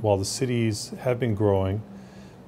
While the cities have been growing,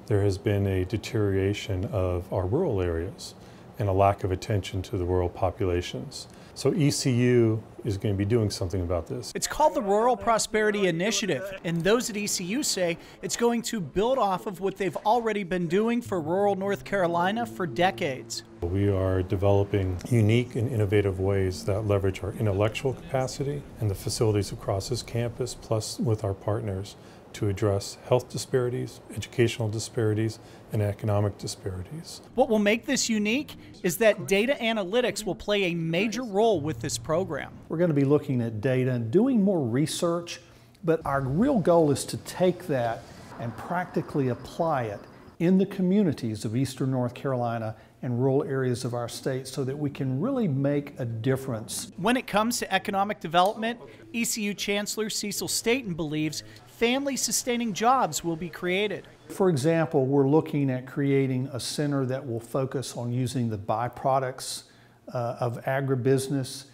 there has been a deterioration of our rural areas and a lack of attention to the rural populations. So ECU is going to be doing something about this. It's called the Rural Prosperity Initiative, and those at ECU say it's going to build off of what they've already been doing for rural North Carolina for decades. We are developing unique and innovative ways that leverage our intellectual capacity and the facilities across this campus, plus with our partners, to address health disparities, educational disparities, and economic disparities. What will make this unique is that data analytics will play a major role with this program. We're going to be looking at data and doing more research, but our real goal is to take that and practically apply it in the communities of eastern North Carolina and rural areas of our state so that we can really make a difference. When it comes to economic development, ECU Chancellor Cecil Staton believes family sustaining jobs will be created. For example, we're looking at creating a center that will focus on using the byproducts uh, of agribusiness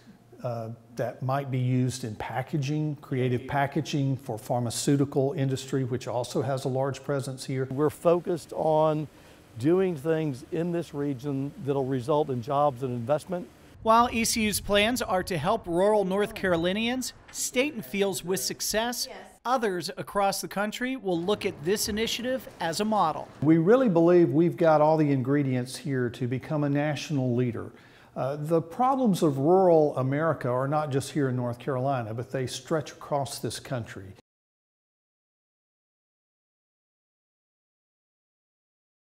uh, that might be used in packaging, creative packaging for pharmaceutical industry, which also has a large presence here. We're focused on doing things in this region that'll result in jobs and investment. While ECU's plans are to help rural North Carolinians, Staton feels with success, others across the country will look at this initiative as a model. We really believe we've got all the ingredients here to become a national leader. Uh, the problems of rural America are not just here in North Carolina, but they stretch across this country.